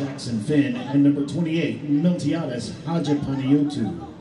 Jackson Finn, and number 28, Miltiades Hajapaniotu.